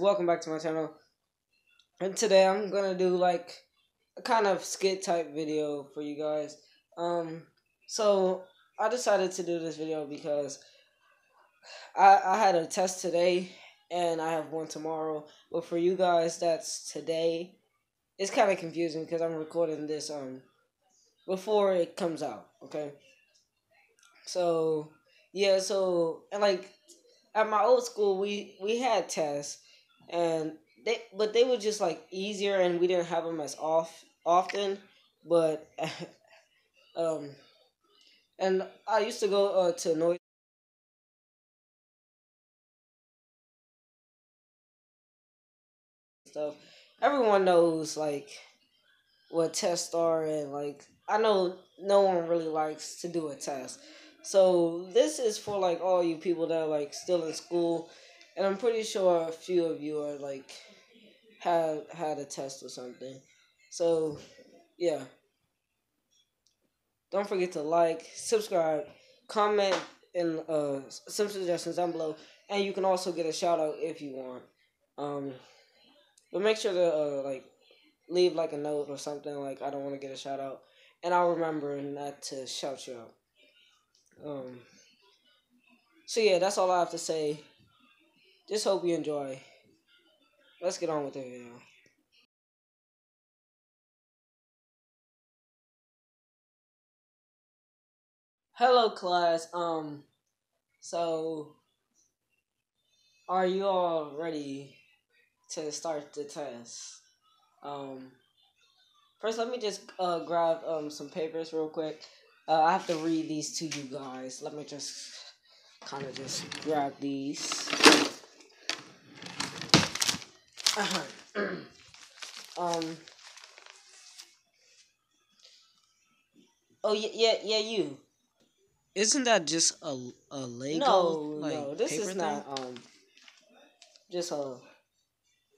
welcome back to my channel. And today I'm gonna do like a kind of skit type video for you guys. Um, so I decided to do this video because I I had a test today and I have one tomorrow. But for you guys, that's today. It's kind of confusing because I'm recording this um before it comes out. Okay. So yeah, so and like at my old school, we we had tests, and they but they were just like easier, and we didn't have them as off often. But um, and I used to go uh, to noise. Stuff. Everyone knows like what tests are, and like I know no one really likes to do a test. So this is for like all you people that are like still in school, and I'm pretty sure a few of you are like had had a test or something. So yeah. Don't forget to like, subscribe, comment, and uh, some suggestions down below, and you can also get a shout out if you want. Um, but make sure to uh, like leave like a note or something like I don't want to get a shout out, and I'll remember not to shout you out. Um, so yeah, that's all I have to say. Just hope you enjoy. Let's get on with the video. Hello class. Um so are you all ready to start the test? Um first let me just uh grab um some papers real quick. Uh, I have to read these to you guys. Let me just kind of just grab these. um. Oh yeah, yeah, yeah. You. Isn't that just a a Lego? No, like, no. This is thing? not um. Just a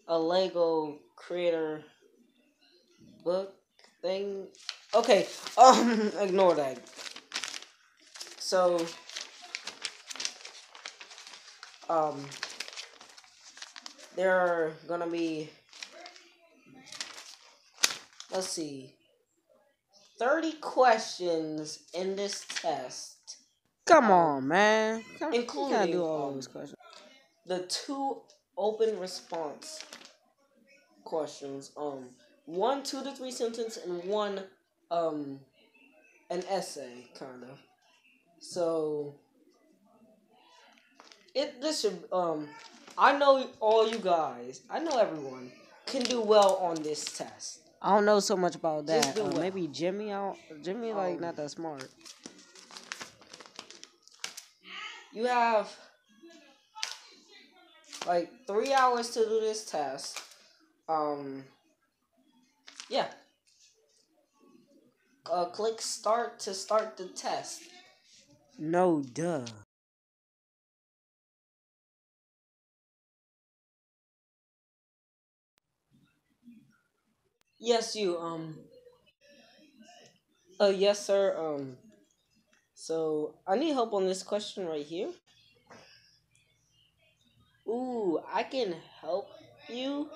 a Lego creator book thing. Okay, um, ignore that. So, um, there are gonna be, let's see, 30 questions in this test. Come on, man. Come, including do all um, those questions. The two open response questions. Um, one two to three sentence and one um an essay kind of. So it this should um I know all you guys, I know everyone can do well on this test. I don't know so much about that. Uh, well. Maybe Jimmy. I don't, Jimmy like um, not that smart. You have like three hours to do this test. Um, yeah. Uh, click start to start the test. No, duh. Yes, you, um. Uh, yes, sir, um. So, I need help on this question right here. Ooh, I can help you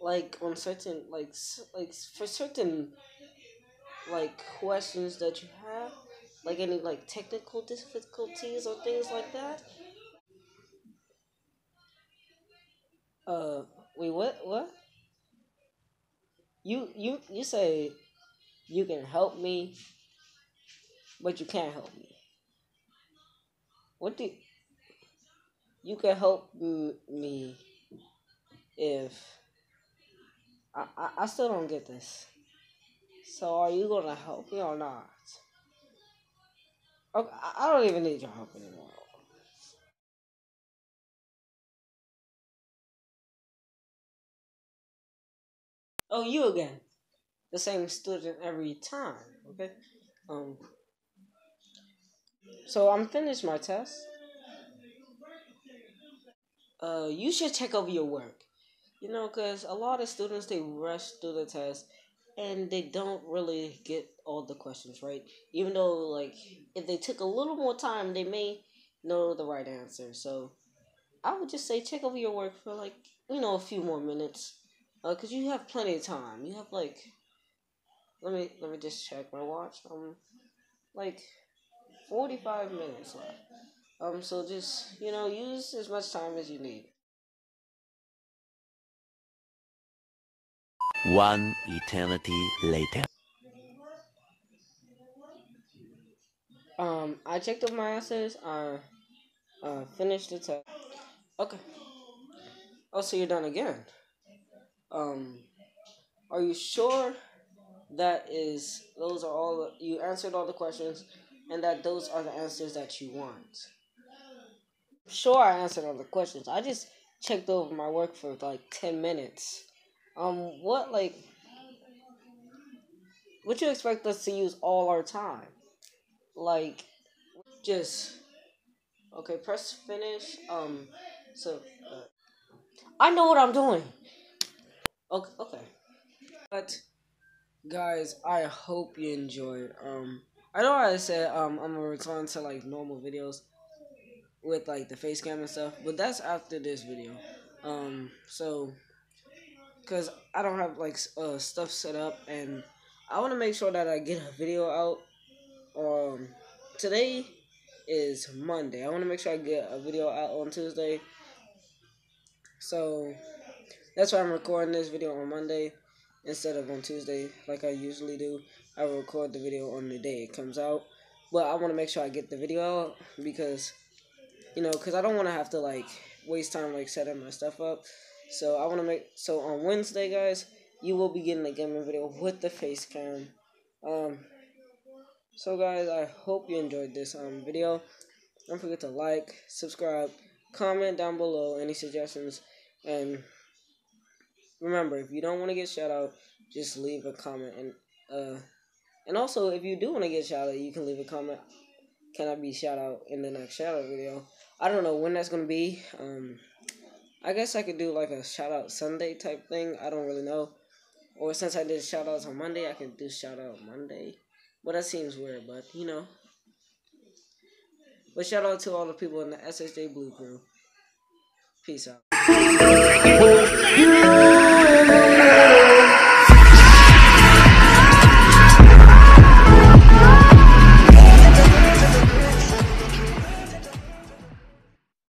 like on certain like like for certain like questions that you have like any like technical difficulties or things like that uh wait what what you you you say you can help me but you can't help me what do you can help me if I, I, I still don't get this. So are you gonna help me or not? Okay, I don't even need your help anymore. Oh, you again. The same student every time, okay? Um, so I'm finished my test. Uh, you should check over your work. You know, because a lot of students they rush through the test and they don't really get all the questions right. Even though, like, if they took a little more time, they may know the right answer. So, I would just say check over your work for like you know a few more minutes, uh, cause you have plenty of time. You have like, let me let me just check my watch. Um, like forty five minutes left. Um, so just you know use as much time as you need. One eternity later. Um, I checked up my answers. I uh, finished the test. Okay. Oh, so you're done again. Um, are you sure that is those are all you answered all the questions, and that those are the answers that you want? Sure, I answered all the questions. I just checked over my work for like ten minutes. Um, what like? Would you expect us to use all our time? Like, just okay. Press finish. Um, so uh, I know what I'm doing. Okay, okay. But guys, I hope you enjoyed. Um, I know I said um I'm gonna return to like normal videos with like the face cam and stuff, but that's after this video. Um, so because I don't have like uh, stuff set up, and I want to make sure that I get a video out. Um, today is Monday. I want to make sure I get a video out on Tuesday. So that's why I'm recording this video on Monday instead of on Tuesday, like I usually do. I record the video on the day it comes out, but I want to make sure I get the video out because, you know, because I don't want to have to like waste time like setting my stuff up. So I want to make so on Wednesday, guys, you will be getting a gaming video with the face cam. Um, so guys, I hope you enjoyed this um video. Don't forget to like, subscribe, comment down below any suggestions, and remember if you don't want to get shout out, just leave a comment and uh, and also if you do want to get shout out, you can leave a comment. Can I be shout out in the next shout out video? I don't know when that's gonna be. Um. I guess I could do like a shout out Sunday type thing. I don't really know. Or since I did shout outs on Monday, I can do shout out Monday. But that seems weird, but you know. But shout out to all the people in the SSJ Blue crew. Peace out.